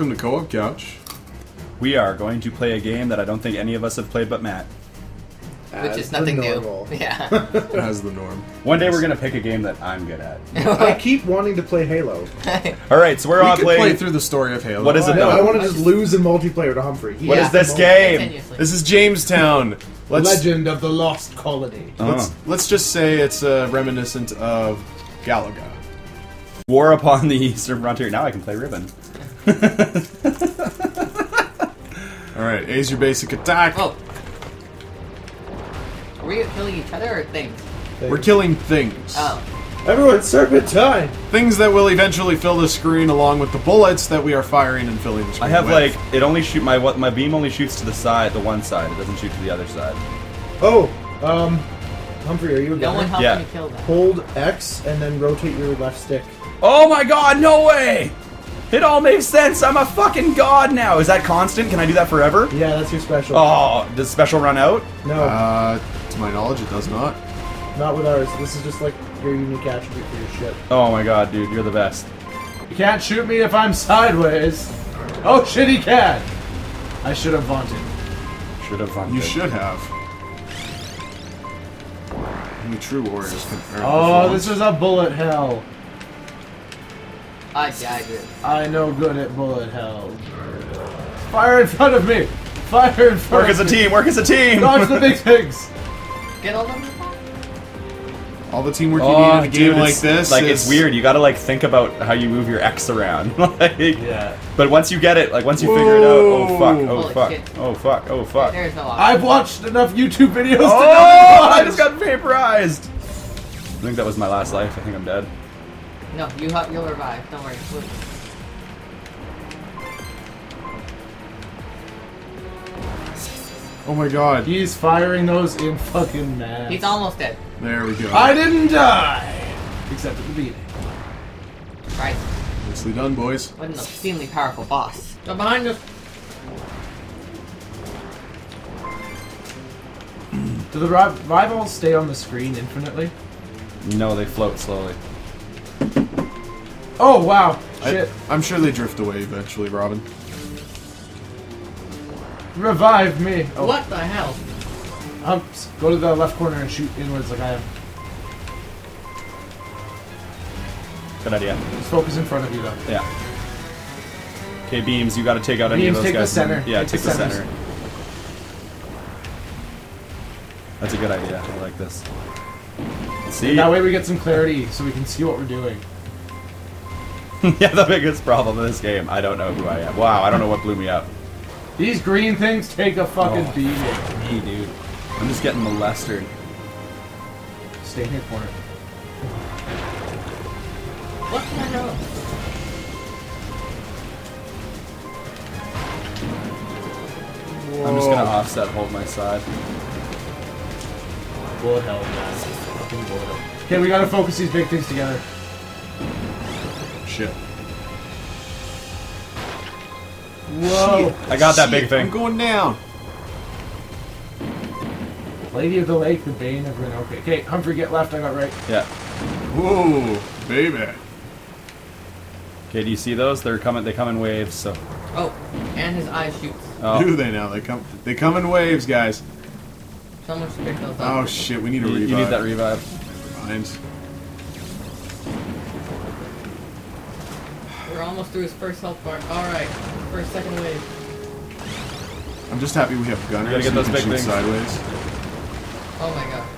Welcome to Co-op Couch. We are going to play a game that I don't think any of us have played but Matt. Which is nothing new. Yeah. As the norm. One day we're going to pick a game that I'm good at. I keep wanting to play Halo. All right, so we're We on could play playing. through the story of Halo. What is it, I, though? I want to just lose in multiplayer to Humphrey. He What has this game? Continuously. This is Jamestown. Let's Legend of the Lost Colony. let's, Oh. let's just say it's uh, reminiscent of Galaga. War upon the Eastern Frontier. Now I can play Ribbon. All right, A's your basic attack. oh. Are we killing each other or things? We're killing things. Oh. Everyone, serpentine! Things that will eventually fill the screen along with the bullets that we are firing and filling the screen. I have with. like it only shoot my what my beam only shoots to the side, the one side. It doesn't shoot to the other side. Oh, um, Humphrey, are you a No one helped Yeah. me kill that. Hold X and then rotate your left stick. Oh my god, no way! It all makes sense. I'm a fucking god now. Is that constant? Can I do that forever? Yeah, that's your special. Oh, does special run out? no, Uh, to my knowledge, it does not. not with ours. This is just like your unique attribute for your shit. Oh my god, dude, you're the best. You can't shoot me if I'm sideways. Oh shit, he can. I should have vaunted. Should have fun. You should have. Only true warriors can. Oh, this is a bullet hell. I died with. I know good at bullet hell. Fire in front of me. Fire in front Work as a me. team. Work as a team. Dodge the big things. Get all them? all the teamwork you Oh, need in a game dude, like it's- this. like is, it's weird. You got to like think about how you move your X around. like, Yeah. But once you get it, like once you figure it out, oh fuck, oh Holy fuck, shit. oh fuck, oh fuck. There's no option. I've watched enough YouTube videos to know Oh, I just got vaporized. I think that was my last life. I think I'm dead. No, you ha- you'll revive. Don't worry. We'll- Oh my god. He's firing those in fucking mass. He's almost dead. There we go. I didn't die. Except at the beginning. Right. Nicely done, boys. What an obscenely powerful boss. Go behind us. Do the ri- rivals stay on the screen infinitely? No, they float slowly. Oh wow. I, Shit. I'm sure they drift away eventually, Robin. Revive me. Oh. What the hell? Um, go to the left corner and shoot inwards like I am. Good idea. Just focus in front of you though. Yeah. Okay, beams. You got to take out any Beams, of those take the guys. center. Yeah, Take take, the the center. That's a good idea. I like this. See? That way we get some clarity so we can see what we're doing. yeah, the biggest problem in this game. I don't know who I am. Wow, I don't know what blew me up. These green things take a fucking Oh. beating. Me, dude. I'm just getting molested. Stay in your corner. What the hell? I'm just gonna offset, hold my side. Bullet hell, man. Fucking bullet hell. Okay, we gotta focus these big things together. Shit. Whoa! I got that big thing. I'm going down. Lady of the Lake, the Bane of Ren. Okay, okay, Humphrey, get left, I got right. Yeah. Whoa, baby. Okay, do you see those? They're coming. They come in waves. So. Oh, and his eye shoots. Oh. Do they now? They come. They come in waves, guys. Someone should pick those Oh shit, we need a You, revive. you need that revive. Mind. We're almost through his first health bar. Alright. First, second wave. I'm just happy we have gunners. gotta get those can big shoot things. sideways. Oh my god.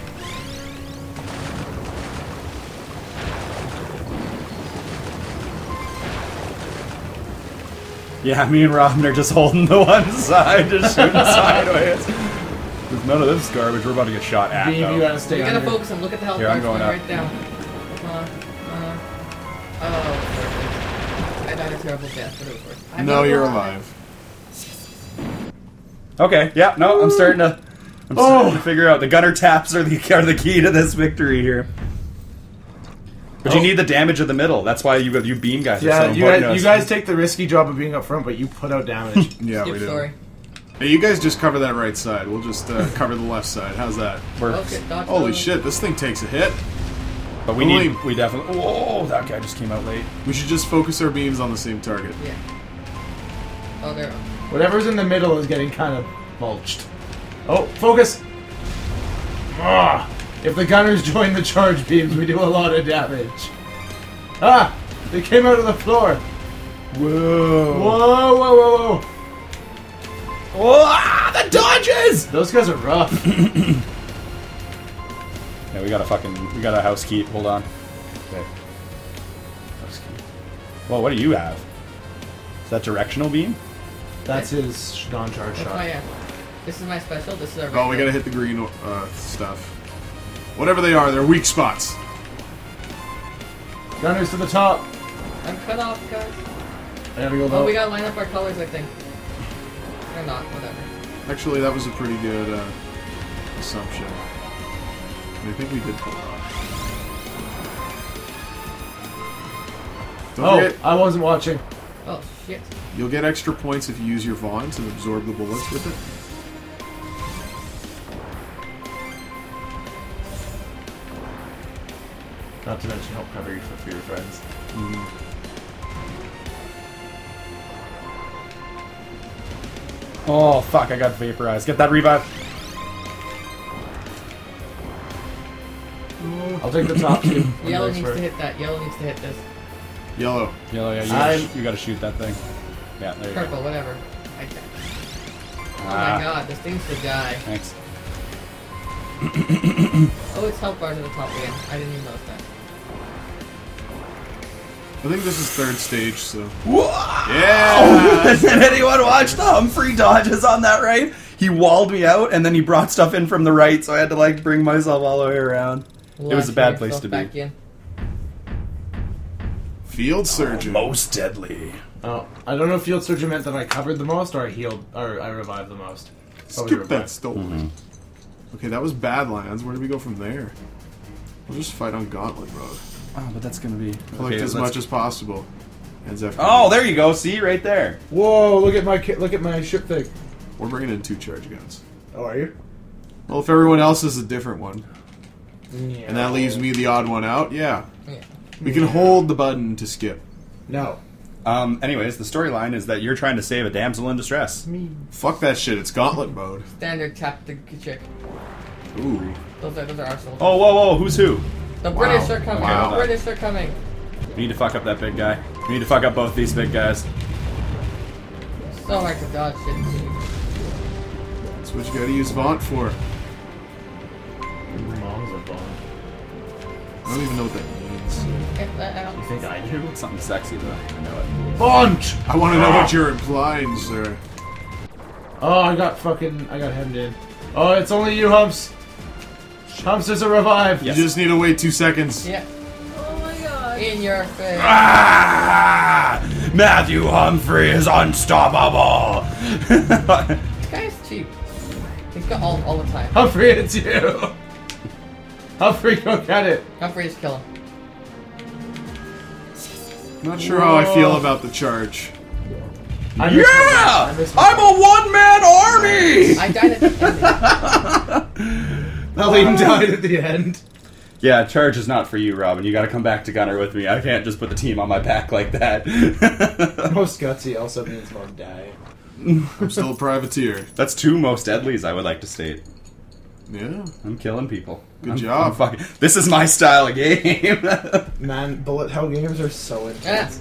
Yeah, me and Robin are just holding the one side, just shooting sideways. There's none of this garbage. We're about to get shot at. Beam, though. you gotta stay You gotta under. focus and Look at the health Here, bar. I'm going going up. right down. Died a terrible death, but it was. I'm No, you're alive. alive. Okay. Yeah. No, I'm starting to. I'm starting to figure out the gunner taps are the are the key to this victory here. But you Oh. need the damage of the middle. That's why you you beam guys. Yeah, you guys, you guys take the risky job of being up front, but you put out damage. Yeah, Skip we do. story. Hey, you guys just cover that right side. We'll just uh, cover the left side. How's that? Works. Okay, Holy shit, this thing takes a hit. But we Only- need we definitely. Whoa! That guy just came out late. We should just focus our beams on the same target. Yeah. Oh, there. Whatever's in the middle is getting kind of mulched. Oh, focus! Ah, if the gunners join the charge beams, we do a lot of damage. Ah! They came out of the floor. Whoa. Whoa, whoa, whoa, whoa! Whoa! Ah, the dodges! Those guys are rough. Yeah, we got a fucking, we got a house keep. Hold on. Okay. House keep. Whoa, what do you have? Is that directional beam? That's his non-charge That's shot. my, uh, this is my special. This is our. Oh, we gotta hit the green uh, stuff. Whatever they are, they're weak spots. Gunners to the top. I'm cut off, guys. I gotta go Oh, low. we gotta line up our colors, I think. Or not, whatever. Actually, that was a pretty good uh, assumption. I think we did pull it off. Don't oh, forget, I wasn't watching. Oh, shit. you'll get extra points if you use your Vaunts and absorb the bullets with it. Not to mention help cover you for your friends. Mm-hmm. Oh, fuck, I got vaporized. Get that revive. Take the top two. Yellow needs work. to hit that. Yellow needs to hit this. Yellow. Yellow, yeah, you gotta, you gotta shoot that thing. Yeah, there you go. Purple, whatever. I Oh Ah. my god, this thing's the guy. Thanks. Oh, it's health bars at the top again. I didn't even notice that. I think this is third stage, so. Whoa! Yeah! Did anyone watch the Humphrey dodges on that right? He walled me out and then he brought stuff in from the right, so I had to like bring myself all the way around. It was a bad place yourself to back be. In. Field oh, surgeon. Most deadly. Oh, I don't know if field surgeon meant that I covered the most or I healed or I revived the most. Probably Skip revive. that stolen. Mm-hmm. Okay, that was Badlands. Where do we go from there? We'll just fight on Gauntlet Road. Oh, but that's gonna be Collect as much as possible. And Zephyr. Oh, there you go. See right there. Whoa! Look at my ki- look at my ship thing. We're bringing in two charge guns. Oh, are you? Well, if everyone else is a different one, Yeah. and that leaves me the odd one out, yeah. Yeah. We can hold the button to skip. No. Um. Anyways, the storyline is that you're trying to save a damsel in distress. Me. Fuck that shit, it's Gauntlet mode. Standard tactic the chick. Ooh. Those are those are our soldiers. Oh, whoa, whoa. Who's who? the British are coming. Wow. The British are coming. We need to fuck up that big guy. We need to fuck up both these big guys. So hard to dodge shit. That's what you gotta use Vaunt for. Mom's bomb. I don't even know what that means. Get that out. You think I do? Something sexy though. I know it. Bunch. I want to know what you're implying, sir. Oh, I got fucking. I got hemmed in. Oh, it's only you, Humps. Humps is a revive. Yes. You just need to wait two seconds. Yeah. Oh my god. In your face. Ah! Matthew Humphrey is unstoppable. This guy is cheap. He's got all all the time. Humphrey, it's you. Humphrey, go get it. Humphrey just kill him. Not sure how I feel about the charge. I miss my- I yeah, miss my- I'm a one-man army. I died at the end. Aline died at the end. Yeah, charge is not for you, Robin. You got to come back to Gunner with me. I can't just put the team on my back like that. Most gutsy also means mom die. I'm still a privateer. That's two most deadlies. I would like to state. Yeah. I'm killing people. Good I'm- job. I'm fucking, this is my style of game. Man, bullet hell games are so Yeah. intense.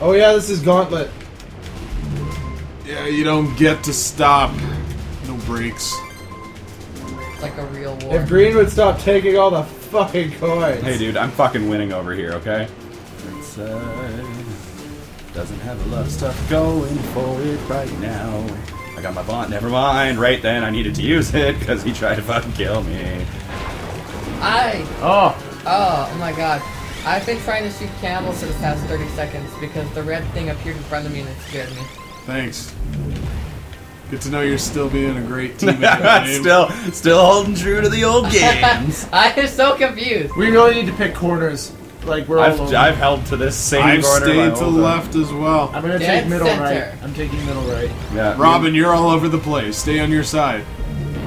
Oh yeah, this is Gauntlet. Yeah, you don't get to stop. No breaks. It's like a real war. If Green would stop taking all the fucking coins. hey, dude, I'm fucking winning over here. Okay. Inside doesn't have a lot of stuff going for it right now. I got my bond. Never mind. Right then, I needed to use it because he tried to fucking kill me. I Oh, oh oh my god. I've been trying to shoot camels for the past 30 seconds because the red thing appeared in front of me and it scared me. Thanks. Good to know you're still being a great teammate. Still, still holding true to the old games. I am so confused. we really need to pick corners. Like we're all I've, over. I've held to this same I've corner. my stayed to the left as well. I'm gonna Dead take middle center. right. I'm taking middle right. Yeah, Robin, you're all over the place. Stay on your side.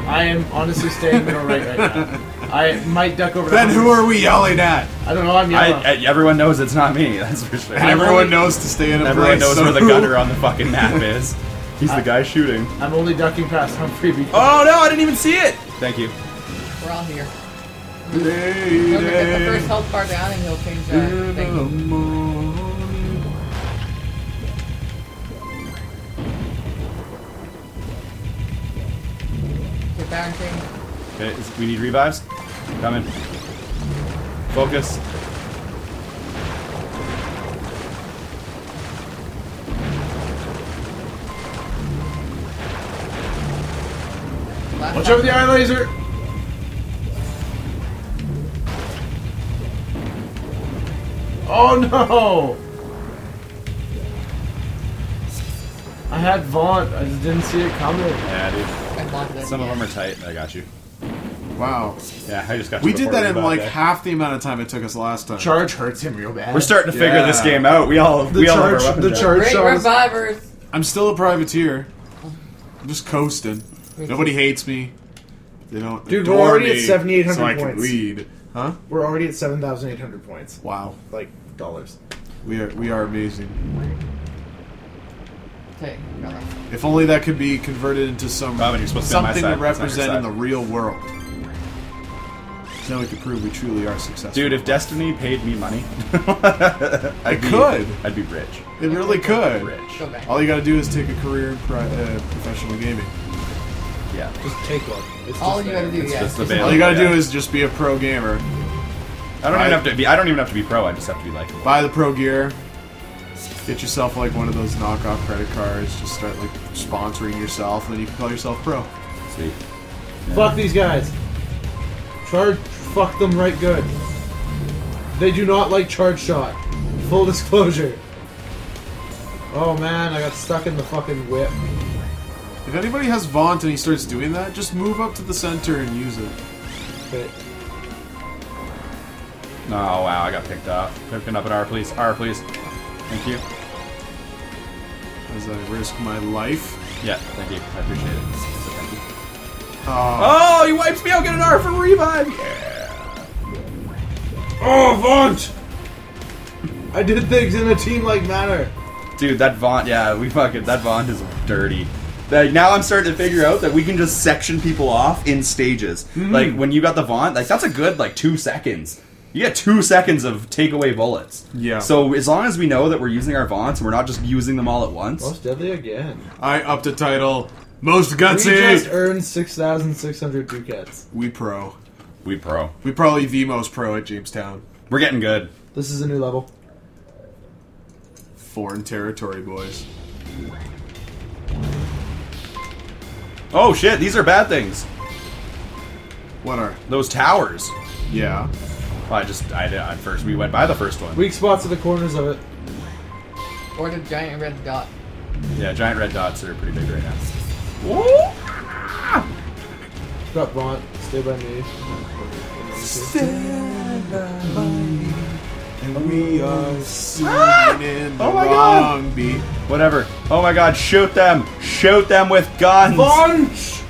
I am honestly staying middle right right now. I might duck over. to Then who are we yelling at? I don't know. I'm I, yellow. I- everyone knows it's not me. That's for sure. And Everyone knows to stay in a Everyone place. knows so where the who- gunner on the fucking map is. He's the guy shooting. I'm only ducking past Humphrey because Oh no, I didn't even see it. Thank you. We're all here. Remember, get the first health bar down and he'll change In the thing. Get Baron Okay, we need revives. Coming. Focus. Last watch time- over the eye laser. Oh no! I had Vaunt. I just didn't see it coming. Yeah, dude. I wanted it. Some of them are tight. I got you. Wow. Yeah, I just got. We did that in like day. half the amount of time it took us last time. Charge hurts him real bad. We're starting to figure this game out. We all The we all have our charge- weapons the out. charge- Great shot is- revivers. I'm still a privateer. I'm just coasting. Nobody hates me. They don't. Dude, we're adore already at 7,800 so I can points. lead. Huh? We're already at 7,800 points. Wow. Like, dollars. We are we are amazing. Okay. If only that could be converted into some Robin, you're supposed to be on my something side. to It's on represent in the real world. Then we could prove we truly are successful. Dude, if Destiny paid me money, I'd be, could. I'd be rich. it really could. Rich. All you gotta do is take a career in pri- uh, professional gaming. Yeah. Just take one. It's All just you gotta do, It's yeah. just the is- All you gotta Yeah. do is just be a pro gamer. I don't Right. even have to be. I don't even have to be pro. I just have to be like. Buy the pro gear. Get yourself like one of those knockoff credit cards. Just start like sponsoring yourself, and then you can call yourself pro. Sweet. Fuck these guys. Charge, fuck them right good. They do not like charge shot. Full disclosure. Oh man, I got stuck in the fucking whip. If anybody has Vaunt and he starts doing that, just move up to the center and use it. Okay. Oh wow, I got picked off. Picking up an R, please. R, please. Thank you. As I risk my life. Yeah, thank you. I appreciate it. So thank you. Oh, Oh, he wipes me out. Get an R for revive. Yeah. Oh, Vaunt! I did things in a team-like manner. Dude, that Vaunt. Yeah, we fucking. That Vaunt is dirty. Like now, I'm starting to figure out that we can just section people off in stages. Hmm. Like when you got the Vaunt, like that's a good like two seconds. You get two seconds of takeaway bullets. Yeah. So as long as we know that we're using our Vaunts and we're not just using them all at once. Most deadly again. I upped the title. Most We just earned 6,600 ducats. We pro. We pro. We probably the most pro at Jamestown. We're getting good. This is a new level. Foreign territory, boys. Oh shit, these are bad things. What are? Those towers. Yeah. Well, I just I did at first we went by the first one. Weak spots at the corners of it. Or the giant red dot. Yeah, giant red dots are pretty big right now. Got Vaunt. Stay by me. And we are singing ah! in the Oh my God. beat. Whatever. Oh my god, shoot them! Shoot them with guns! Vaunt!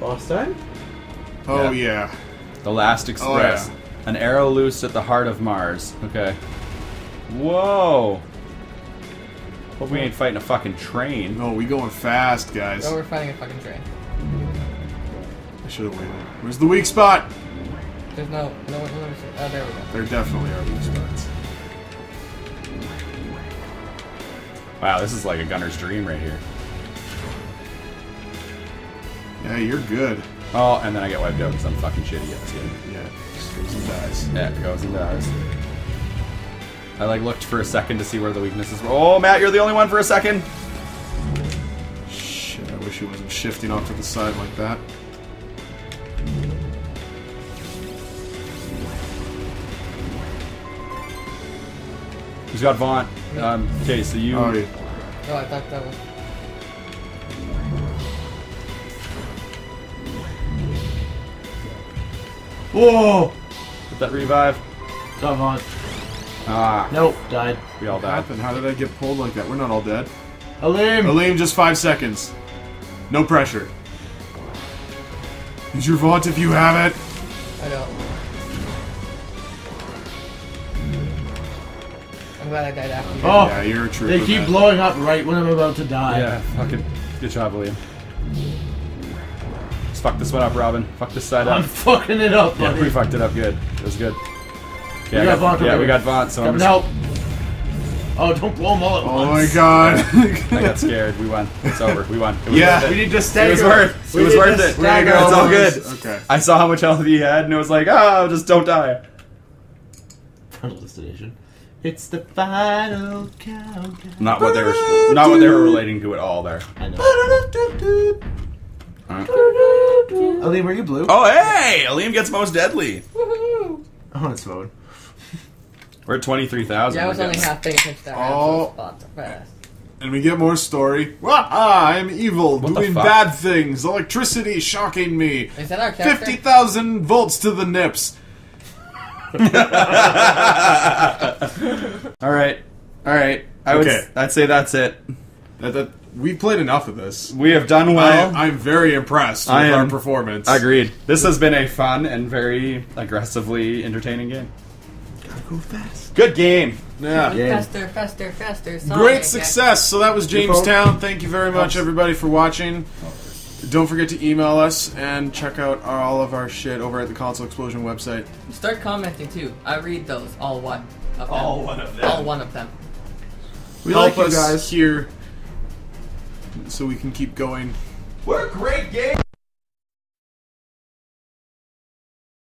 Boss time? Oh Yeah. yeah. The last oh, express. Oh, An arrow loose at the heart of Mars. Okay. Whoa. Hope we ain't fighting a fucking train. No, we going fast, guys. Oh, we're fighting a fucking train. I should have waited. Where's the weak spot? There's no, no, no, no, oh, there we go. There definitely are weak spots. Wow, this is like a gunner's dream right here. Yeah, you're good. Oh, and then I get wiped out because I'm fucking shitty at this game. Yeah, just goes and dies. Yeah, it goes and dies. I like looked for a second to see where the weaknesses were. Oh, Matt, you're the only one for a second. Shit, I wish he wasn't shifting off to the side like that. Who's got Vaunt? Um, okay, so you. Oh, yeah. Oh, I thought that was. Whoa! Did that revive? Got Vaunt. Ah, Nope, died. we all What died. happened? How did I get pulled like that? We're not all dead. Alim! Aleem, just five seconds. No pressure. Use your vaunt if you have it. I don't. I'm I'm glad I died after you. Oh, Yeah, you're a trooper. they keep man. blowing up right when I'm about to die. Yeah, fucking good job, William. Let's fuck this one up, Robin. Fuck this side up. I'm fucking it up, Yeah, buddy. we fucked it up good. It was good. Yeah, I got Vaunt yeah, we got Vaunt, so I'm Coming help. Oh, don't blow them all at Oh my god. I got scared. We won. It's over. We won. It was Yeah, worth We need to stay. It was worth. We It was worth to it. stagger It's all all good. Okay. I saw how much health he had, and it was like, oh, just don't die. Final destination. It's the final countdown. Not what they were. Not what they were relating to at all. There. I know. Alright. Ali, were you blue? Oh, hey! Liam gets most deadly. Woohoo! Oh, it's vote. We're at twenty-three thousand. Yeah, I was only half paying attention to. Oh. Spots fast. And we get more story. Ah, I'm evil, What doing bad things. Electricity shocking me. Is that our character? 50,000 volts to the nips. All right. All right. I would. Okay. I'd say that's it. That, that, we played enough of this. We have done well. I, I'm very impressed with I our am- performance. Agreed. This has been a fun and very aggressively entertaining game. Gotta go fast. Good game. Yeah. Yeah. Faster, faster, faster. Sonic. Great success. So that was Jamestown. Thank you very much, everybody, for watching. Don't forget to email us and check out our, all of our shit over at the Console Xplosion website. Start commenting too. I read those. All one of them. All one of them. All one of them. We Help like you us guys. here so we can keep going. What a great game.